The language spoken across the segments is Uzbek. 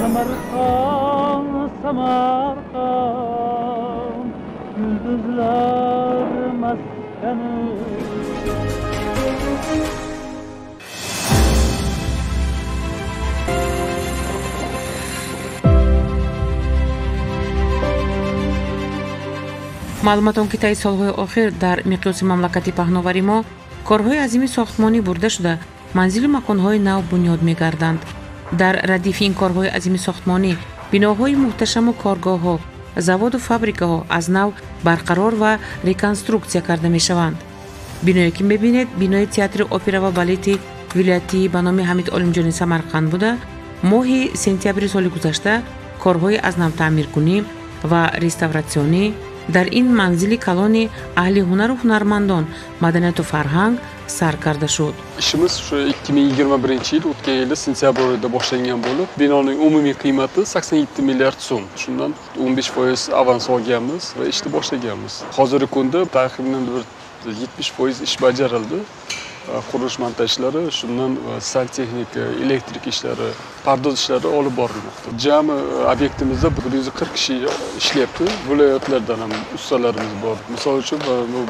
samarqand samarqand yulduzlar maskani. Маълумотон ки таи солҳои охир дар миқёси мамлакати паҳновари мо корҳои азими сохтмонӣ бурда шуда манзилу маконҳои нав бунёд мегарданд дар радифи ин корҳои азими сохтмонӣ. Биноҳои муҳташаму коргоҳҳо заводу фабрикаҳо аз нав барқарор ва реконструксия карда мешаванд. Биное ки мебинед бинои театри опера ва балети вилоятӣ ба номи ҳамид олимҷони самарқанд буда моҳи сентябри соли гузашта корҳои аз нав таъмиркунӣ ва реставратсионӣ дар ин манзили калони аҳли ҳунару ҳунармандон маданияту фарҳанг сар карда шуд. Ishimiz shu ikki ming yigirma birinchi yil o'tgan yili sentyabr oyida boshlangan bo'lib binoning umumiy qiymati sakson yetti milliard so'm. Shundan o'n besh foiz avans olganmiz va ishni boshlaganmiz. Hozirgi kunda taxminan bir yetmish foiz ish bajarildi. E, qurilish montaj ishlari shundan e, santexnika elektrik ishlari pardoz ishlari olib borilmoqda. Jami e, obyektimizda bir yuz qirq kishi ishlayapti. Viloyatlardan ham ustalarimiz bor. Misol uchun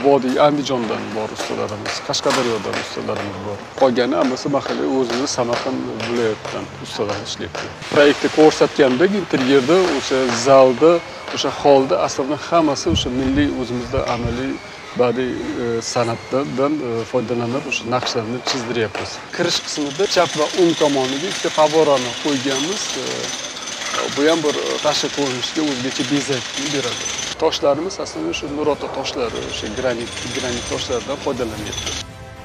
vodiy andijondan bor ustalarimiz qashqadaryodan ustalarimiz bor. Qolgani hammasi mahalliy o'zimiz samarqand viloyatidan ustalar ishlayapti. Proyektda ko'rsatgandek interyerda o'sha zalda o'sha holda aslida hammasi o'sha milliy o'zimizda amaliy badiiy e, san'atdan e, foydalanib o'sha naqshlarni chizdiryapmiz. Kirish qismida chap va o'ng tomoniga ikkita favorani qo'yganmiz. E, bu ham bir tashqi ko'rinishga o'zgacha bezak beradi. Toshlarimiz aslida o'sha nurota toshlari o'sha granit granit toshlaridan foydalanyapti.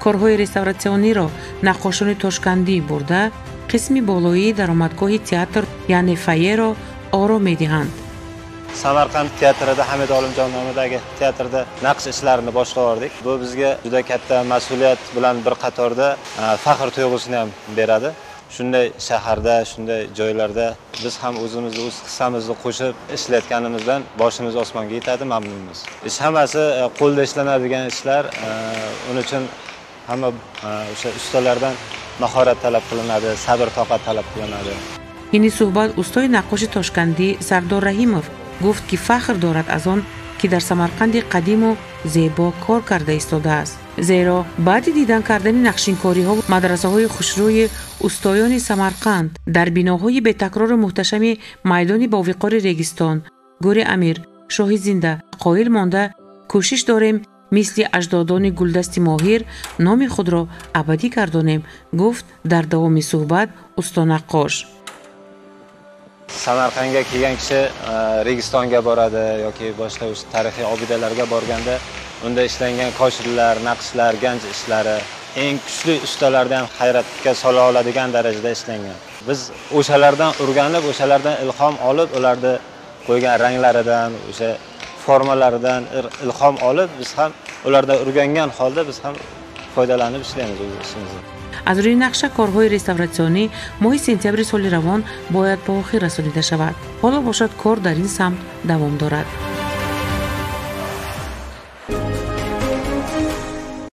Корҳои реставратсиониро наққошони тошкандӣ бурда қисми болоии даромадгоҳи театр яъне фаеро оро медиҳанд. Samarqand teatrida hamid olimjon nomidagi teatrda naqsh ishlarini boshqardik. bu bizga juda katta mas'uliyat bilan bir qatorda e, faxr tuyg'usini ham beradi. Shunday shaharda shunday joylarda biz ham o'zimizni o'z hissamizni qo'shib ishlayotganimizdan boshimiz osmonga yetadi mamnunmiz. Ish hammasi e, qo'lda ishlanadigan ishlar e, uning uchun hamma o'sha ustalardan mahorat talab qilinadi sabr toqat talab qilinadi. Yeni Suhbat ustoy naqqoshi Toshkandi Sardor Rahimov. Гуфт ки фахр дорад аз он ки дар самарқанди қадиму зебо кор карда истодааст. Зеро баъди дидан кардани нақшинкориҳо мадрасаҳои хушрӯи устоёни самарқанд дар биноҳои бетакрору муҳташами майдони бовиқори регистон. Гӯри амир шоҳи зинда қоил монда кӯшиш дорем мисли аҷдодони гулдасти моҳир номи худро абадӣ гардонем гуфт дар давоми суҳбат устонаққош samarqandga kelgan kishi e, registonga boradi yoki boshqa o'sha tarixiy obidalarga borganda unda ishlangan koshirlar naqshlar ganj ishlari eng kuchli ustalardan ham hayratga sola oladigan darajada ishlangan. Biz o'shalardan o'rganib o'shalardan ilhom olib ularni qo'ygan ranglaridan o'sha formalaridan ilhom olib biz ham ulardan o'rgangan holda biz ham foydalanib ishlaymiz o'z ishimizni аз рӯи нақша корҳои реставратсионӣ моҳи сентябри соли равон бояд ба охир расонида шавад. Ҳоло бошад кор дар ин самт давом дорад